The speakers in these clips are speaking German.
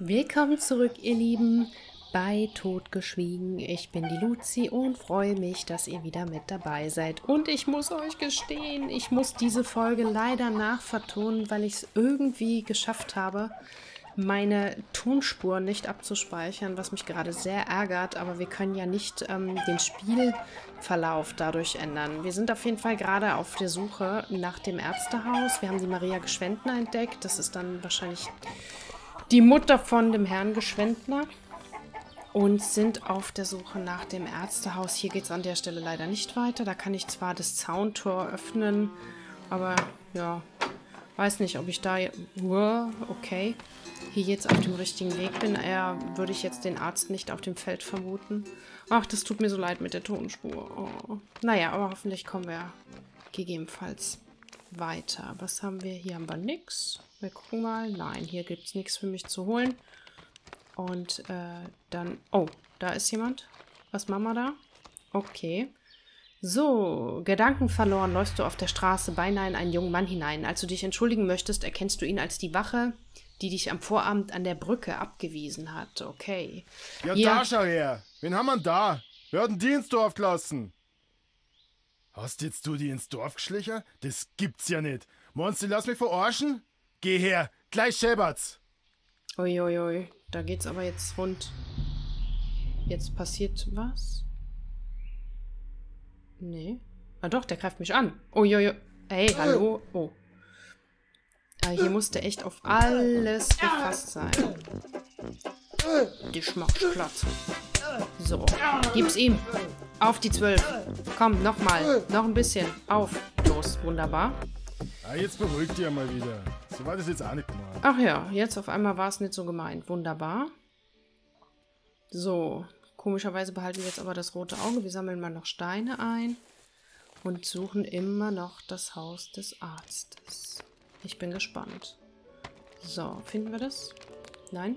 Willkommen zurück, ihr Lieben, bei Totgeschwiegen. Ich bin die Luzi und freue mich, dass ihr wieder mit dabei seid. Und ich muss euch gestehen, ich muss diese Folge leider nachvertonen, weil ich es irgendwie geschafft habe, meine Tonspur nicht abzuspeichern, was mich gerade sehr ärgert. Aber wir können ja nicht ähm, den Spielverlauf dadurch ändern. Wir sind auf jeden Fall gerade auf der Suche nach dem Ärztehaus. Wir haben die Maria Geschwendner entdeckt. Das ist dann wahrscheinlich die Mutter von dem Herrn Geschwendner und sind auf der Suche nach dem Ärztehaus. Hier geht es an der Stelle leider nicht weiter. Da kann ich zwar das Zauntor öffnen, aber ja, weiß nicht, ob ich da... Okay, hier jetzt auf dem richtigen Weg bin. Eher würde ich jetzt den Arzt nicht auf dem Feld vermuten. Ach, das tut mir so leid mit der Tonspur. Oh. Naja, aber hoffentlich kommen wir gegebenenfalls weiter. Was haben wir? Hier haben wir nichts. Wir gucken mal. Nein, hier gibt es nichts für mich zu holen. Und äh, dann... Oh, da ist jemand. Was machen wir da? Okay. So, Gedanken verloren läufst du auf der Straße beinahe in einen jungen Mann hinein. Als du dich entschuldigen möchtest, erkennst du ihn als die Wache, die dich am Vorabend an der Brücke abgewiesen hat. Okay. Ja, Hier- da schau her. Wen haben wir da? Wer hat denn die ins Dorf gelassen? Hast jetzt du die ins Dorf geschlichen? Das gibt's ja nicht. Meinst du, lass mich verarschen? Geh her, gleich schäbert's. Uiuiui, da geht's aber jetzt rund. Jetzt passiert was? Nee. Ah doch, der greift mich an. Uiuiui. Hey, hallo. Oh. Ah, hier musste echt auf alles gefasst sein. Die Schmacksplatz. So, gib's ihm. Auf die zwölf. Komm, nochmal. Noch ein bisschen. Auf. Los, wunderbar. Ah, jetzt beruhig dich mal wieder. So war das jetzt auch nicht gemeint. Ach ja, jetzt auf einmal war es nicht so gemeint. Wunderbar. So, komischerweise behalten wir jetzt aber das rote Auge. Wir sammeln mal noch Steine ein und suchen immer noch das Haus des Arztes. Ich bin gespannt. So, finden wir das? Nein?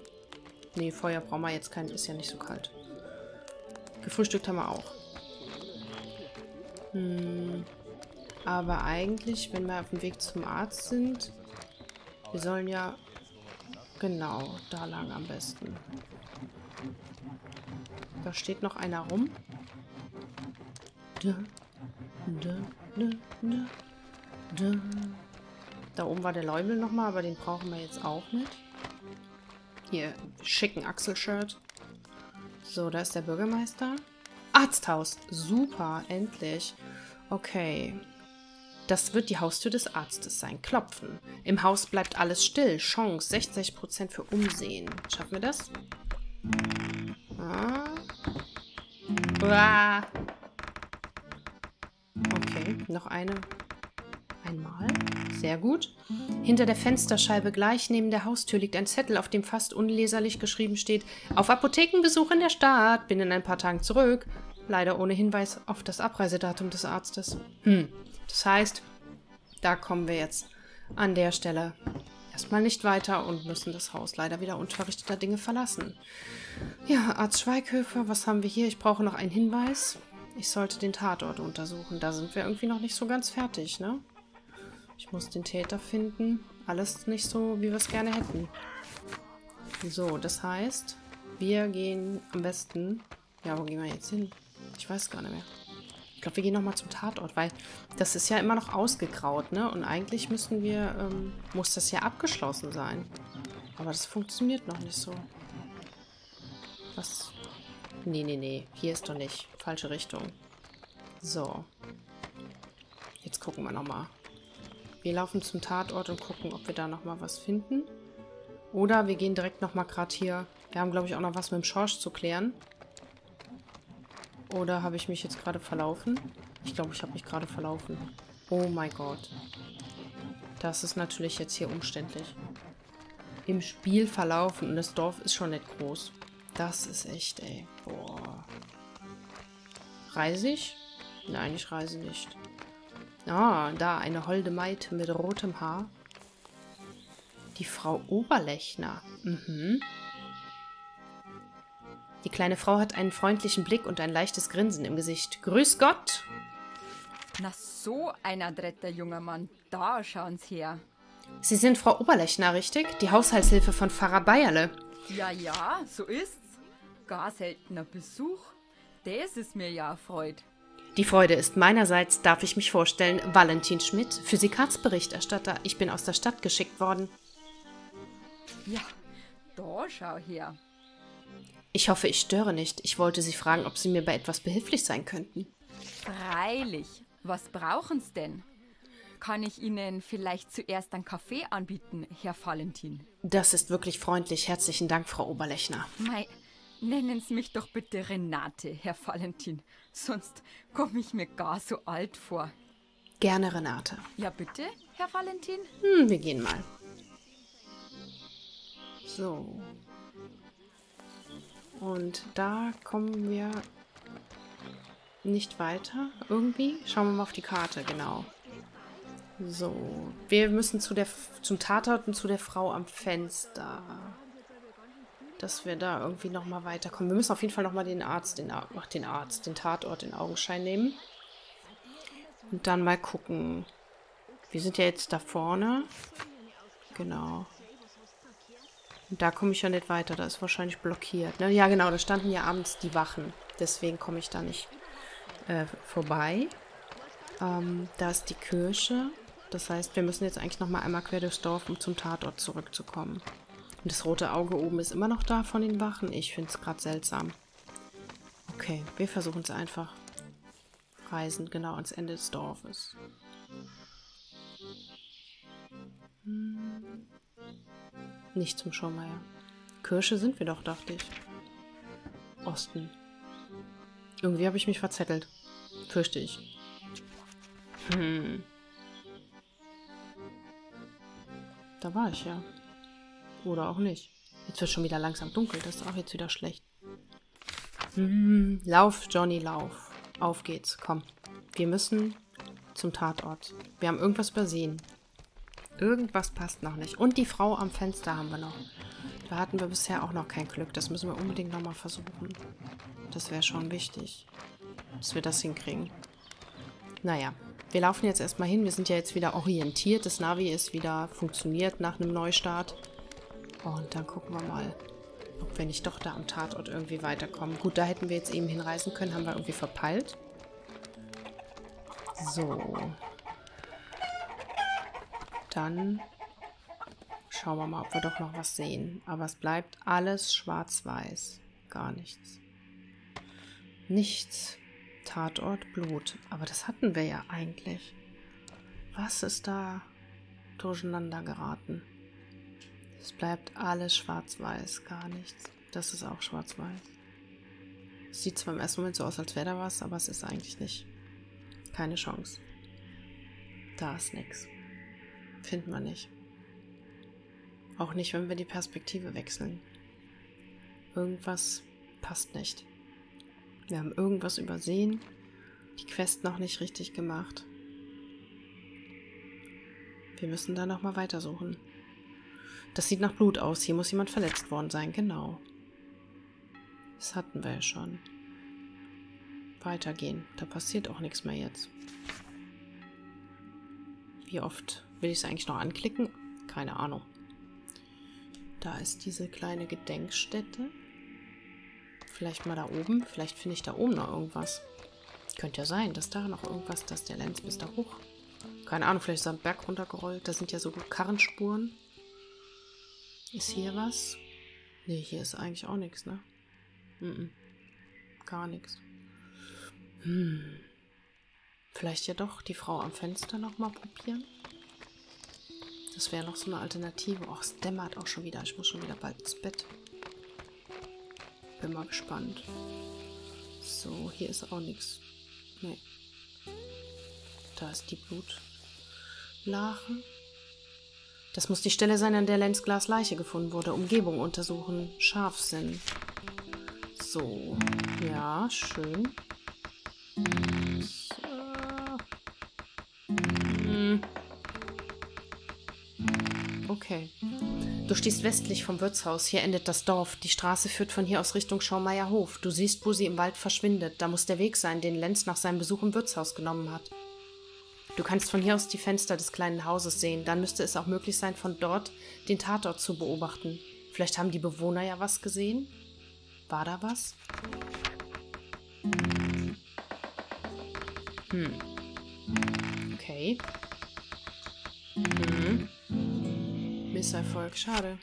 Nee, Feuer brauchen wir jetzt kein, ist ja nicht so kalt. Gefrühstückt haben wir auch. Hm. Aber eigentlich, wenn wir auf dem Weg zum Arzt sind, wir sollen ja genau da lang am besten. Da steht noch einer rum. Da, da, da, da, oben war der Leubel nochmal, aber den brauchen wir jetzt auch mit. Hier, schicken Achselshirt. So, da ist der Bürgermeister. Arzthaus. Super, endlich. Okay. Das wird die Haustür des Arztes sein. Klopfen. Im Haus bleibt alles still. Chance 60% für Umsehen. Schaffen wir das? Ah. Uah. Okay, noch eine. Einmal. Sehr gut. Hinter der Fensterscheibe gleich neben der Haustür liegt ein Zettel, auf dem fast unleserlich geschrieben steht: Auf Apothekenbesuch in der Stadt. Bin in ein paar Tagen zurück. Leider ohne Hinweis auf das Abreisedatum des Arztes. Hm. Das heißt, da kommen wir jetzt an der Stelle erstmal nicht weiter und müssen das Haus leider wieder unverrichteter Dinge verlassen. Ja, Arzt Schweighöfer, was haben wir hier? Ich brauche noch einen Hinweis. Ich sollte den Tatort untersuchen. Da sind wir irgendwie noch nicht so ganz fertig, ne? Ich muss den Täter finden. Alles nicht so, wie wir es gerne hätten. So, das heißt, wir gehen am besten... Ja, wo gehen wir jetzt hin? Ich weiß gar nicht mehr. Ich glaube, wir gehen nochmal zum Tatort, weil das ist ja immer noch ausgegraut, ne? Und eigentlich müssen wir, ähm, muss das ja abgeschlossen sein. Aber das funktioniert noch nicht so. Was? Nee, nee, nee. Hier ist doch nicht. Falsche Richtung. So. Jetzt gucken wir nochmal. Wir laufen zum Tatort und gucken, ob wir da nochmal was finden. Oder wir gehen direkt nochmal gerade hier. Wir haben, glaube ich, auch noch was mit dem Schorsch zu klären. Oder habe ich mich jetzt gerade verlaufen? Ich glaube, ich habe mich gerade verlaufen. Oh mein Gott. Das ist natürlich jetzt hier umständlich. Im Spiel verlaufen und das Dorf ist schon nicht groß. Das ist echt, ey. Boah. Reise ich? Nein, ich reise nicht. Ah, da, eine holde Maid mit rotem Haar. Die Frau Oberlechner. Mhm. Die kleine Frau hat einen freundlichen Blick und ein leichtes Grinsen im Gesicht. Grüß Gott! Na, so ein adretter junger Mann. Da schauen's her. Sie sind Frau Oberlechner, richtig? Die Haushaltshilfe von Pfarrer Bayerle. Ja, ja, so ist's. Gar seltener Besuch. Das ist mir ja erfreut. Die Freude ist meinerseits, darf ich mich vorstellen, Valentin Schmidt, Physikatsberichterstatter. Ich bin aus der Stadt geschickt worden. Ja, da schau her. Ich hoffe, ich störe nicht. Ich wollte Sie fragen, ob Sie mir bei etwas behilflich sein könnten. Freilich. Was brauchen's denn? Kann ich Ihnen vielleicht zuerst einen Kaffee anbieten, Herr Valentin? Das ist wirklich freundlich. Herzlichen Dank, Frau Oberlechner. Mei, nennen Sie mich doch bitte Renate, Herr Valentin. Sonst komme ich mir gar so alt vor. Gerne, Renate. Ja, bitte, Herr Valentin? Hm, wir gehen mal. So. Und da kommen wir nicht weiter irgendwie. Schauen wir mal auf die Karte, genau. So, wir müssen zu der, zum Tatort und zu der Frau am Fenster. Dass wir da irgendwie nochmal weiterkommen. Wir müssen auf jeden Fall nochmal den Arzt, den, ach, den Arzt, den Tatort in Augenschein nehmen. Und dann mal gucken. Wir sind ja jetzt da vorne. Genau. Und da komme ich ja nicht weiter. Da ist wahrscheinlich blockiert. Ne? Ja, genau, da standen ja abends die Wachen. Deswegen komme ich da nicht äh, vorbei. Ähm, da ist die Kirche. Das heißt, wir müssen jetzt eigentlich noch mal einmal quer durchs Dorf, um zum Tatort zurückzukommen. Und das rote Auge oben ist immer noch da von den Wachen. Ich finde es gerade seltsam. Okay, wir versuchen es einfach. Reisen genau ans Ende des Dorfes. Nicht zum Schaumeier. Kirche sind wir doch, dachte ich. Osten. Irgendwie habe ich mich verzettelt. Fürchte ich. Hm. Da war ich ja. Oder auch nicht. Jetzt wird schon wieder langsam dunkel. Das ist auch jetzt wieder schlecht. Hm, lauf, Johnny, lauf. Auf geht's. Komm. Wir müssen zum Tatort. Wir haben irgendwas übersehen. Irgendwas passt noch nicht. Und die Frau am Fenster haben wir noch. Da hatten wir bisher auch noch kein Glück. Das müssen wir unbedingt nochmal versuchen. Das wäre schon wichtig, dass wir das hinkriegen. Naja, wir laufen jetzt erstmal hin. Wir sind ja jetzt wieder orientiert. Das Navi ist wieder funktioniert nach einem Neustart. Und dann gucken wir mal, ob wir nicht doch da am Tatort irgendwie weiterkommen. Gut, da hätten wir jetzt eben hinreisen können. Haben wir irgendwie verpeilt. So. Dann schauen wir mal, ob wir doch noch was sehen. Aber es bleibt alles schwarz-weiß. Gar nichts. Nichts. Tatort Blut. Aber das hatten wir ja eigentlich. Was ist da durcheinander geraten? Es bleibt alles schwarz-weiß, gar nichts. Das ist auch schwarz-weiß. Sieht zwar im ersten Moment so aus, als wäre da was, aber es ist eigentlich nicht. Keine Chance. Da ist nichts. Finden wir nicht. Auch nicht, wenn wir die Perspektive wechseln. Irgendwas passt nicht. Wir haben irgendwas übersehen, die Quest noch nicht richtig gemacht. Wir müssen da nochmal weitersuchen. Das sieht nach Blut aus. Hier muss jemand verletzt worden sein. Genau. Das hatten wir ja schon. Weitergehen. Da passiert auch nichts mehr jetzt. Wie oft will ich es eigentlich noch anklicken? Keine Ahnung. Da ist diese kleine Gedenkstätte. Vielleicht mal da oben. Vielleicht finde ich da oben noch irgendwas. Könnte ja sein, dass da noch irgendwas, dass der Lenz bis da hoch. Keine Ahnung, vielleicht ist er am Berg runtergerollt. Da sind ja so Karrenspuren. Ist hier was? Ne, hier ist eigentlich auch nichts, ne? Mm -mm. Gar nichts. Hm. Vielleicht ja doch die Frau am Fenster nochmal probieren? Das wäre noch so eine Alternative. Och, es dämmert auch schon wieder. Ich muss schon wieder bald ins Bett. Bin mal gespannt. So, hier ist auch nichts. Nee. Da ist die Blutlache. Das muss die Stelle sein, an der Lenz Glas Leiche gefunden wurde. Umgebung untersuchen. Scharfsinn. So. Ja, schön. Okay. Du stehst westlich vom Wirtshaus. Hier endet das Dorf. Die Straße führt von hier aus Richtung Schaumeierhof. Du siehst, wo sie im Wald verschwindet. Da muss der Weg sein, den Lenz nach seinem Besuch im Wirtshaus genommen hat. Du kannst von hier aus die Fenster des kleinen Hauses sehen. Dann müsste es auch möglich sein, von dort den Tatort zu beobachten. Vielleicht haben die Bewohner ja was gesehen. War da was? Hm. Okay. Misserfolg, schade.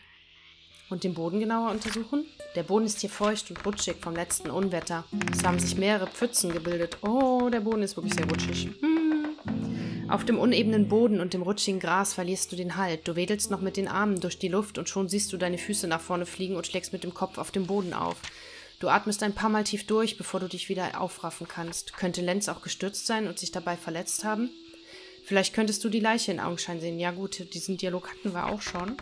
Und den Boden genauer untersuchen? Der Boden ist hier feucht und rutschig vom letzten Unwetter. Es haben sich mehrere Pfützen gebildet. Oh, der Boden ist wirklich sehr rutschig. Hm. Auf dem unebenen Boden und dem rutschigen Gras verlierst du den Halt. Du wedelst noch mit den Armen durch die Luft und schon siehst du deine Füße nach vorne fliegen und schlägst mit dem Kopf auf den Boden auf. Du atmest ein paar Mal tief durch, bevor du dich wieder aufraffen kannst. Könnte Lenz auch gestürzt sein und sich dabei verletzt haben? Vielleicht könntest du die Leiche in Augenschein sehen. Ja gut, diesen Dialog hatten wir auch schon.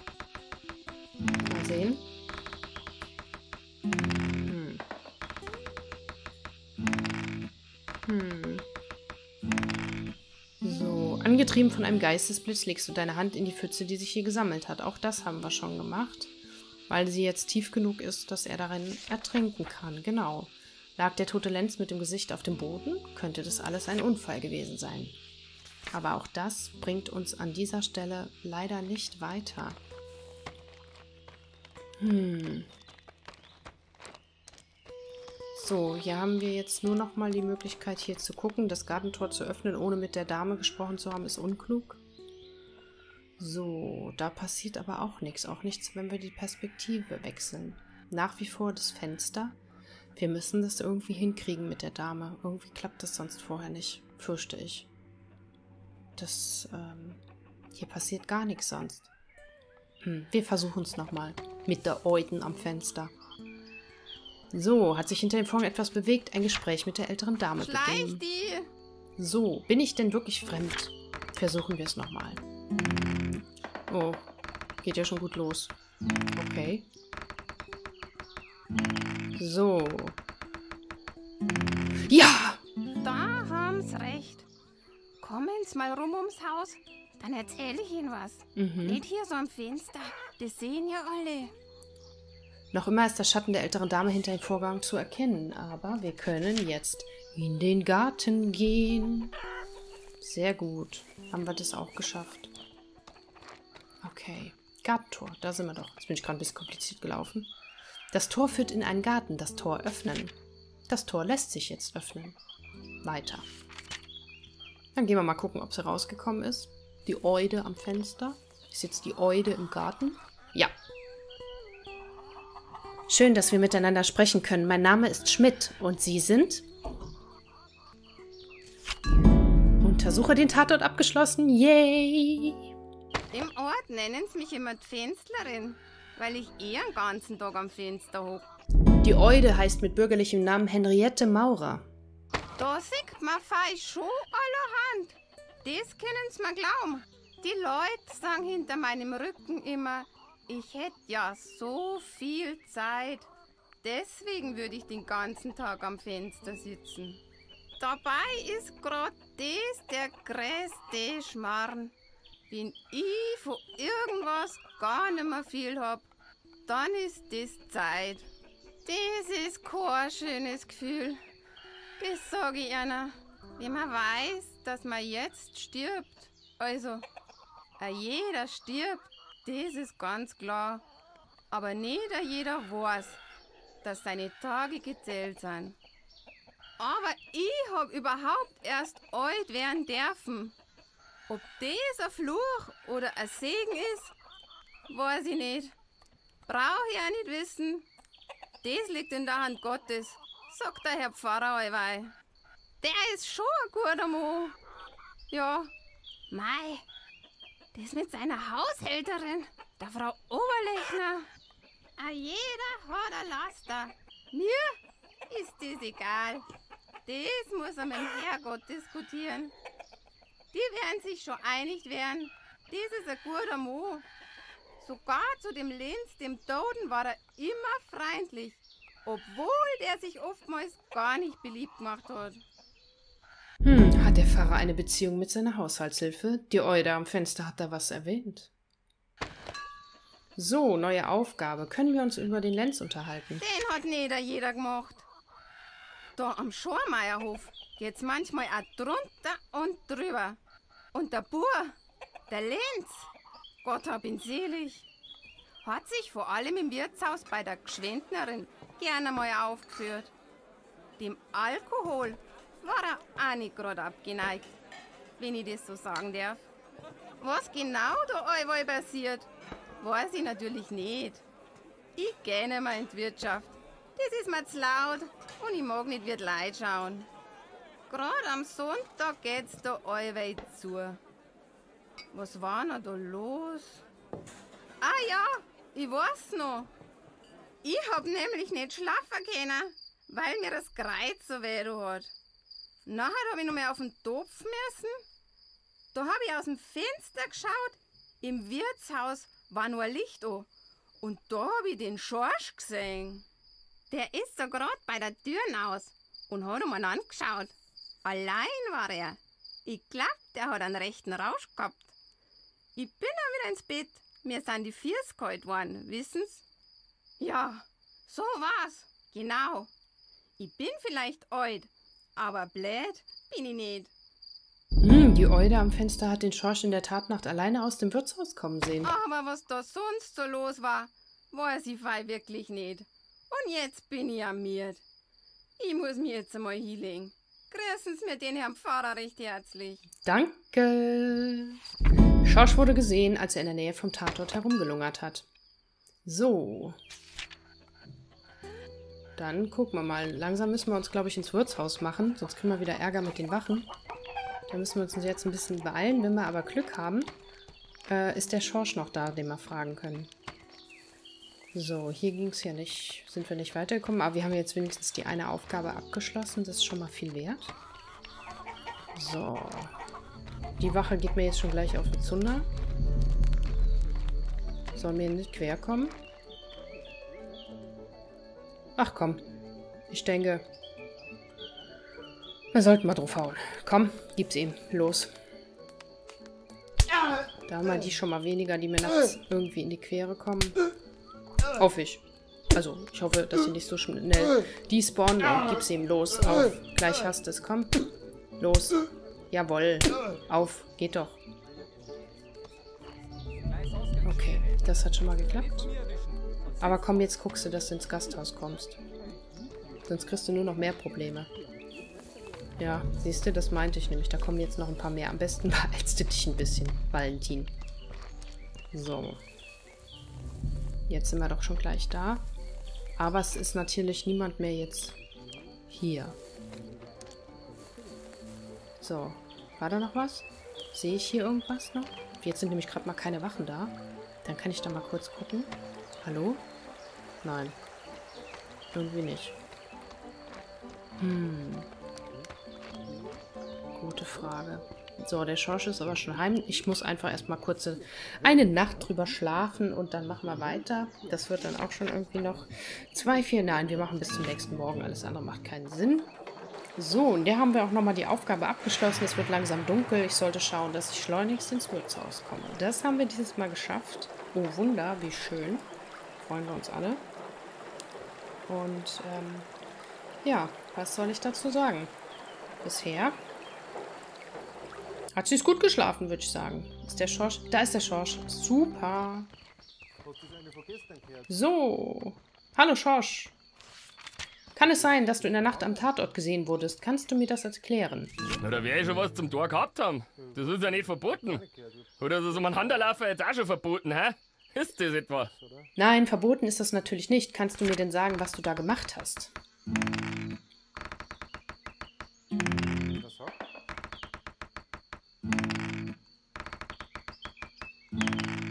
Mal sehen. Hm. Hm. So, angetrieben von einem Geistesblitz legst du deine Hand in die Pfütze, die sich hier gesammelt hat. Auch das haben wir schon gemacht. Weil sie jetzt tief genug ist, dass er darin ertrinken kann. Genau. Lag der tote Lenz mit dem Gesicht auf dem Boden, könnte das alles ein Unfall gewesen sein. Aber auch das bringt uns an dieser Stelle leider nicht weiter. Hm. So, hier haben wir jetzt nur noch mal die Möglichkeit, hier zu gucken. Das Gartentor zu öffnen, ohne mit der Dame gesprochen zu haben, ist unklug. So, da passiert aber auch nichts. Auch nichts, wenn wir die Perspektive wechseln. Nach wie vor das Fenster. Wir müssen das irgendwie hinkriegen mit der Dame. Irgendwie klappt das sonst vorher nicht, fürchte ich. Das, ähm, hier passiert gar nichts sonst. Hm, wir versuchen es nochmal. Mit der Euden am Fenster. So, hat sich hinter dem Vorhang etwas bewegt. Ein Gespräch mit der älteren Dame die! So, bin ich denn wirklich fremd? Versuchen wir es nochmal. Oh, geht ja schon gut los. Okay. So. Ja! Da haben's recht. Kommen's mal rum ums Haus, dann erzähle ich Ihnen was. Mhm. Nicht hier so am Fenster, das sehen ja alle. Noch immer ist der Schatten der älteren Dame hinter dem Vorgang zu erkennen, aber wir können jetzt in den Garten gehen. Sehr gut. Haben wir das auch geschafft. Okay. Gartentor, da sind wir doch. Jetzt bin ich gerade ein bisschen kompliziert gelaufen. Das Tor führt in einen Garten. Das Tor öffnen. Das Tor lässt sich jetzt öffnen. Weiter. Dann gehen wir mal gucken, ob sie rausgekommen ist. Die Eude am Fenster. Ist jetzt die Eude im Garten? Ja, Schön, dass wir miteinander sprechen können. Mein Name ist Schmidt und Sie sind? Untersuche den Tatort abgeschlossen. Yay! Im Ort nennen sie mich immer die Fenstlerin, weil ich eh den ganzen Tag am Fenster hock. Die Eude heißt mit bürgerlichem Namen Henriette Maurer. Da sieht man fei schon allerhand. Das können sie mir glauben. Die Leute sagen hinter meinem Rücken immer, ich hätte ja so viel Zeit. Deswegen würde ich den ganzen Tag am Fenster sitzen. Dabei ist grad das der größte Schmarrn. Wenn ich von irgendwas gar nicht mehr viel hab, dann ist das Zeit. Das ist kein schönes Gefühl. Sage ich einer, wenn man weiß, dass man jetzt stirbt. Also, äh, jeder stirbt, das ist ganz klar. Aber nicht jeder weiß, dass seine Tage gezählt sind. Aber ich hab überhaupt erst alt werden dürfen. Ob das ein Fluch oder ein Segen ist, weiß ich nicht. Brauche ich auch nicht wissen. Das liegt in der Hand Gottes, sagt der Herr Pfarrer allweil. Der ist schon ein guter Mo. Ja, mei, das mit seiner Haushälterin, der Frau Oberlechner. A jeder hat ein Laster. Mir ist das egal. Das muss er mit dem Herrgott diskutieren. Die werden sich schon einig werden. Das ist ein guter Mo. Sogar zu dem Linz, dem Toten, war er immer freundlich, obwohl der sich oftmals gar nicht beliebt gemacht hat. Hm, hat der Pfarrer eine Beziehung mit seiner Haushaltshilfe? Die Eude am Fenster hat da was erwähnt. So, neue Aufgabe. Können wir uns über den Lenz unterhalten? Den hat nicht jeder gemacht. Da am Schormeierhof geht's manchmal auch drunter und drüber. Und der Bur, der Lenz, Gott hab ihn selig, hat sich vor allem im Wirtshaus bei der Gschwendnerin gerne mal aufgeführt. Dem Alkohol war er auch nicht gerade abgeneigt, wenn ich das so sagen darf. Was genau da allweil passiert, weiß ich natürlich nicht. Ich gehe nicht mehr in die Wirtschaft. Das ist mir zu laut und ich mag nicht wie die Leute schauen. Gerade am Sonntag geht's da allweil zu. Was war denn da los? Ah ja, ich weiß noch. Ich hab nämlich nicht schlafen können, weil mir das Kreuz so weh hat. Nachher hab ich noch mal auf den Topf müssen. Da hab ich aus dem Fenster geschaut. Im Wirtshaus war nur Licht an. Und da hab ich den Schorsch gesehen. Der ist so grad bei der Tür aus und hat ihn mal angeschaut. Allein war er. Ich glaub, der hat einen rechten Rausch gehabt. Ich bin dann wieder ins Bett. Mir sind die Fiers kalt worden, wissen's? Ja, so war's. Genau. Ich bin vielleicht alt, aber blöd bin ich nicht. Hm, die Eude am Fenster hat den Schorsch in der Tatnacht alleine aus dem Wirtshaus kommen sehen. Aber was da sonst so los war, weiß ich fei wirklich nicht. Und jetzt bin ich amiert. Ich muss mir jetzt einmal hinlegen. Grüßen Sie mir den Herrn Pfarrer recht herzlich. Danke. Schorsch wurde gesehen, als er in der Nähe vom Tatort herumgelungert hat. So. Dann gucken wir mal. Langsam müssen wir uns, glaube ich, ins Wirtshaus machen, sonst kriegen wir wieder Ärger mit den Wachen. Da müssen wir uns jetzt ein bisschen beeilen. Wenn wir aber Glück haben, äh, ist der Schorsch noch da, den wir fragen können. So, hier ging es ja nicht, sind wir nicht weitergekommen, aber wir haben jetzt wenigstens die eine Aufgabe abgeschlossen. Das ist schon mal viel wert. So. Die Wache geht mir jetzt schon gleich auf die Zunder. Soll mir nicht quer kommen? Ach komm. Ich denke, wir sollten mal drauf hauen. Komm, gib's ihm. Los. Da haben wir die schon mal weniger, die mir nachts irgendwie in die Quere kommen. Hoffe ich. Also, ich hoffe, dass sie nicht so schnell die spawnen und gib's ihm. Los, auf. Gleich hast es. Komm. Los. Jawoll. Auf. Geht doch. Okay, das hat schon mal geklappt. Aber komm, jetzt guckst du, dass du ins Gasthaus kommst. Sonst kriegst du nur noch mehr Probleme. Ja, siehst du, das meinte ich nämlich. Da kommen jetzt noch ein paar mehr. Am besten beeilst du dich ein bisschen, Valentin. So. Jetzt sind wir doch schon gleich da. Aber es ist natürlich niemand mehr jetzt hier. So. War da noch was? Sehe ich hier irgendwas noch? Jetzt sind nämlich gerade mal keine Wachen da. Dann kann ich da mal kurz gucken. Hallo? Nein. Irgendwie nicht. Hm. Gute Frage. So, der Schorsch ist aber schon heim. Ich muss einfach erstmal kurz eine Nacht drüber schlafen und dann machen wir weiter. Das wird dann auch schon irgendwie noch zwei, vier. Nein, wir machen bis zum nächsten Morgen. Alles andere macht keinen Sinn. So, und der haben wir auch nochmal die Aufgabe abgeschlossen. Es wird langsam dunkel. Ich sollte schauen, dass ich schleunigst ins Wirtshaus komme. Das haben wir dieses Mal geschafft. Oh, Wunder, wie schön. Freuen wir uns alle. Und, ähm, ja, was soll ich dazu sagen? Bisher hat sie gut geschlafen, würde ich sagen. Ist der Schorsch? Da ist der Schorsch. Super. So. Hallo Schorsch. Kann es sein, dass du in der Nacht am Tatort gesehen wurdest? Kannst du mir das erklären? Na, da werde ich schon was zum Tor gehabt haben. Das ist ja nicht verboten. Oder ist so ein Handelaufer jetzt auch schon verboten, hä? Ist das etwa? Nein, verboten ist das natürlich nicht. Kannst du mir denn sagen, was du da gemacht hast?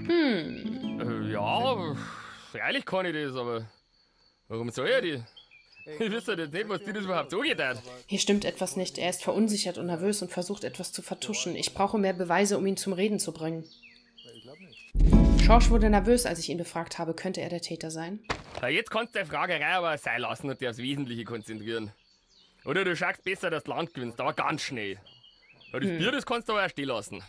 Hm. Äh, ja, freilich kann ich das, aber warum soll ich die? Ich wüsste jetzt nicht, was dir das überhaupt so geht. Hier stimmt etwas nicht. Er ist verunsichert und nervös und versucht etwas zu vertuschen. Ich brauche mehr Beweise, um ihn zum Reden zu bringen. Schorsch wurde nervös, als ich ihn befragt habe. Könnte er der Täter sein? Jetzt kannst du die Fragerei aber sein lassen und dich aufs Wesentliche konzentrieren. Oder du schaust besser, dass du Land gewinnst, aber ganz schnell. Ja, das Bier, das kannst du aber auch stehen lassen.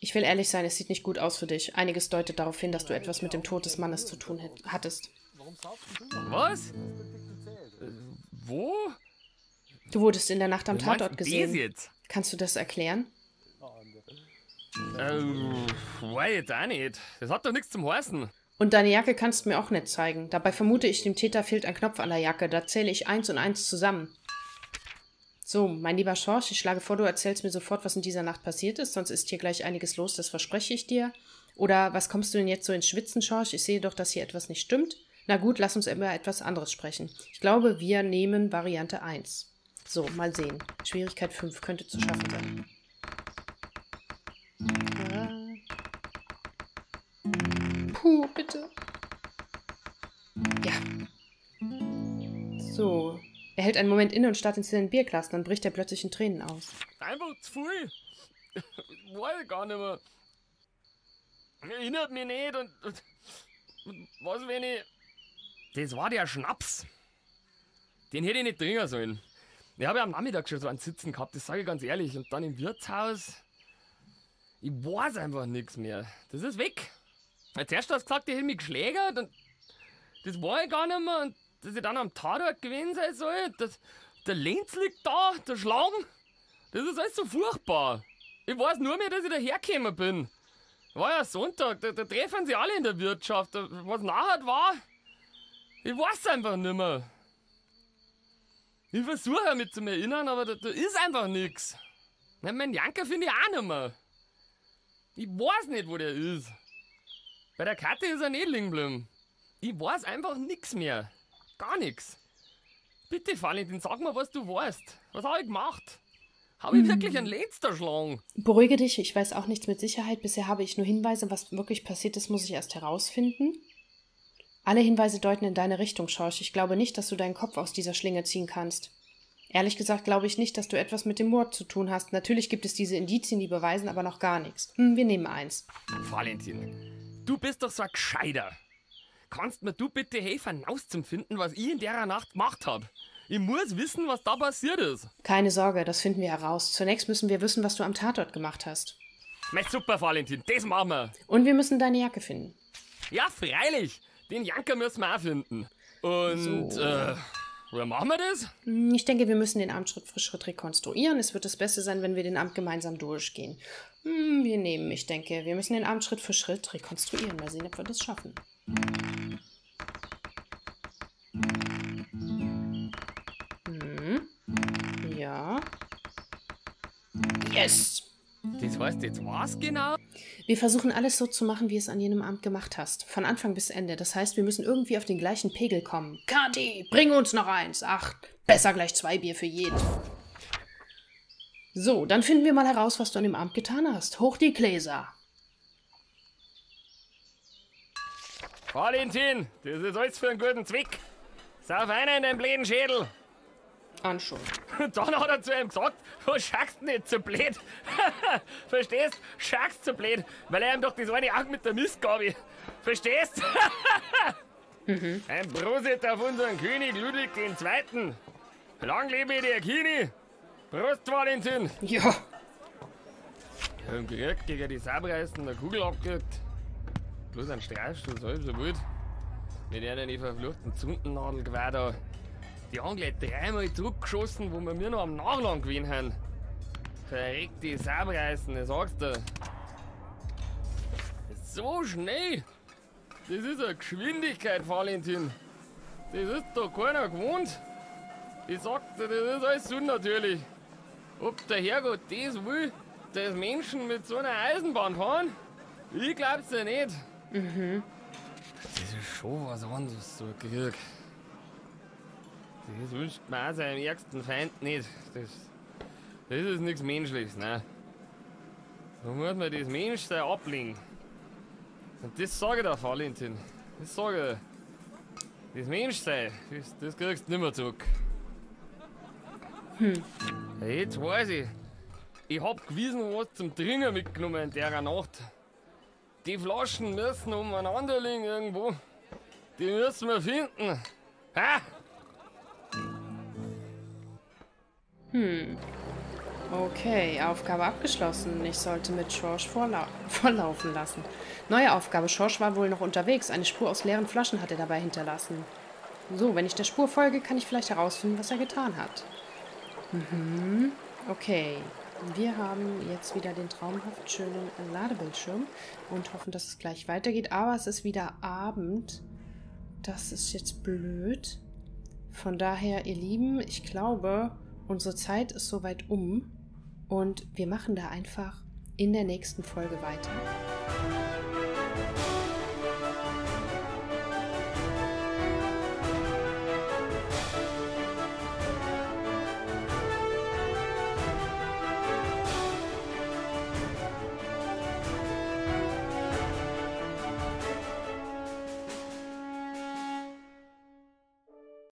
Ich will ehrlich sein, es sieht nicht gut aus für dich. Einiges deutet darauf hin, dass du etwas mit dem Tod des Mannes zu tun hattest. Was? Äh, wo? Du wurdest in der Nacht am Tatort gesehen. jetzt? Kannst du das erklären? Äh, weiß jetzt auch nicht. Das hat doch nichts zum heißen. Und deine Jacke kannst du mir auch nicht zeigen. Dabei vermute ich, dem Täter fehlt ein Knopf an der Jacke. Da zähle ich eins und eins zusammen. So, mein lieber Schorsch, ich schlage vor, du erzählst mir sofort, was in dieser Nacht passiert ist, sonst ist hier gleich einiges los, das verspreche ich dir. Oder was kommst du denn jetzt so ins Schwitzen, Schorsch? Ich sehe doch, dass hier etwas nicht stimmt. Na gut, lass uns über etwas anderes sprechen. Ich glaube, wir nehmen Variante 1. So, mal sehen. Schwierigkeit 5 könnte zu schaffen sein. Bitte. Ja. So. Er hält einen Moment inne und starrt in seinen Bierglas, dann bricht er plötzlich in Tränen aus. Einfach zu viel. Weiß gar nicht mehr. Erinnert mich nicht und, und, und was, wenn ich. Das war der Schnaps. Den hätte ich nicht trinken sollen. Ich habe ja am Nachmittag schon so einen Sitzen gehabt, das sage ich ganz ehrlich. Und dann im Wirtshaus. Ich weiß einfach nichts mehr. Das ist weg. Zuerst hast du gesagt, ich hätte mich geschlägert und das war ich gar nicht mehr. Und dass ich dann am Tatort gewesen sein soll. Das, der Lenz liegt da, der Schlang. Das ist alles so furchtbar. Ich weiß nur mehr, dass ich dahergekommen bin. War ja Sonntag, da, da treffen sie alle in der Wirtschaft. Was nachher war, ich weiß einfach nicht mehr. Ich versuche mich zu erinnern, aber da, da ist einfach nichts. Mein Janker finde ich auch nicht mehr. Ich weiß nicht, wo der ist. Bei der Karte ist er nicht liegen geblieben. Ich weiß einfach nichts mehr. Gar nichts. Bitte, Valentin, sag mal, was du weißt. Was habe ich gemacht? Habe ich hm. wirklich einen letzter Schlang? Beruhige dich, ich weiß auch nichts mit Sicherheit. Bisher habe ich nur Hinweise. Was wirklich passiert ist, muss ich erst herausfinden. Alle Hinweise deuten in deine Richtung, Schorsch. Ich glaube nicht, dass du deinen Kopf aus dieser Schlinge ziehen kannst. Ehrlich gesagt glaube ich nicht, dass du etwas mit dem Mord zu tun hast. Natürlich gibt es diese Indizien, die beweisen aber noch gar nichts. Hm, wir nehmen eins. Valentin, du bist doch so ein Gescheiter. Kannst mir du bitte helfen, herauszufinden, was ich in der Nacht gemacht habe? Ich muss wissen, was da passiert ist. Keine Sorge, das finden wir heraus. Zunächst müssen wir wissen, was du am Tatort gemacht hast. Mei, super, Valentin, das machen wir. Und wir müssen deine Jacke finden. Ja, freilich. Den Janker müssen wir auch finden. Und, so. äh, wo machen wir das? Hm, ich denke, wir müssen den Amt Schritt für Schritt rekonstruieren. Es wird das Beste sein, wenn wir den Amt gemeinsam durchgehen. Hm, wir nehmen, ich denke, wir müssen den Amt Schritt für Schritt rekonstruieren. Mal sehen, ob wir das schaffen. Ja. Yes! Das heißt jetzt was genau? Wir versuchen alles so zu machen, wie es an jenem Amt gemacht hast. Von Anfang bis Ende. Das heißt, wir müssen irgendwie auf den gleichen Pegel kommen. Kati, bring uns noch eins. Ach, besser gleich zwei Bier für jeden. So, dann finden wir mal heraus, was du an dem Amt getan hast. Hoch die Gläser. Valentin, das ist alles für einen guten Zweck. Sauf einer in den bläden Schädel an schon. Dann hat er zu ihm gesagt, du schaust nicht so blöd. Verstehst? Schaust so blöd, weil er ihm doch das eine Auge mit der Mistgabe. Verstehst? mhm. Ein Prosit auf unseren König Ludwig II. Lang lebe der Kini. Prost, Valentin. Ja. Ihn gekriegt, gegen die Sabreisen eine Kugel abgekriegt. Bloß ein Streifstoß, halb so wild. Mit einer verfluchten Zundennadel gewährt die Angel hat dreimal zurückgeschossen, wo wir mir noch am Nachlang gewinnen haben. Verreckte Sabreißen, ich sag's dir. So schnell! Das ist eine Geschwindigkeit, Valentin. Das ist doch keiner gewohnt. Ich sag dir, das ist alles unnatürlich. Ob der Herrgott das will, dass Menschen mit so einer Eisenbahn fahren? Ich glaub's ja nicht. Mhm. Das ist schon was anderes, so ein Krieg. Das wünscht man auch seinem ärgsten Feind nicht. Das, das ist nichts Menschliches, ne? Da muss man das Menschsein ablegen. Und das sage ich dir, Valentin. Das sage ich Das Menschsein, das, das kriegst du nicht mehr zurück. Hm. Jetzt weiß ich. Ich hab gewissen was zum Trinken mitgenommen in der Nacht. Die Flaschen müssen umeinander liegen irgendwo. Die müssen wir finden. Ha! Hm. Okay, Aufgabe abgeschlossen. Ich sollte mit Schorsch vorla vorlaufen lassen. Neue Aufgabe. Schorsch war wohl noch unterwegs. Eine Spur aus leeren Flaschen hat er dabei hinterlassen. So, wenn ich der Spur folge, kann ich vielleicht herausfinden, was er getan hat. Mhm. Okay. Wir haben jetzt wieder den traumhaft schönen Ladebildschirm und hoffen, dass es gleich weitergeht. Aber es ist wieder Abend. Das ist jetzt blöd. Von daher, ihr Lieben, ich glaube, unsere Zeit ist soweit um und wir machen da einfach in der nächsten Folge weiter.